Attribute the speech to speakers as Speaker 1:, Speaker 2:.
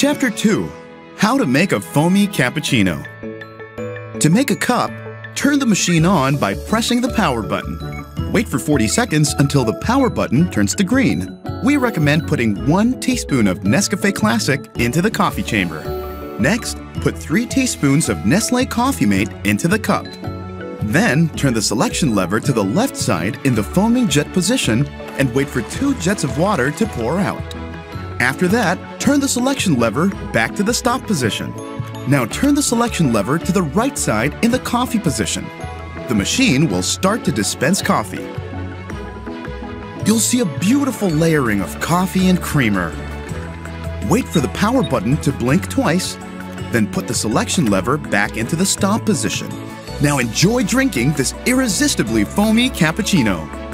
Speaker 1: Chapter 2 How to Make a Foamy Cappuccino. To make a cup, turn the machine on by pressing the power button. Wait for 40 seconds until the power button turns to green. We recommend putting 1 teaspoon of Nescafe Classic into the coffee chamber. Next, put 3 teaspoons of Nestle Coffee Mate into the cup. Then, turn the selection lever to the left side in the foaming jet position and wait for 2 jets of water to pour out. After that, turn the selection lever back to the stop position. Now turn the selection lever to the right side in the coffee position. The machine will start to dispense coffee. You'll see a beautiful layering of coffee and creamer. Wait for the power button to blink twice, then put the selection lever back into the stop position. Now enjoy drinking this irresistibly foamy cappuccino.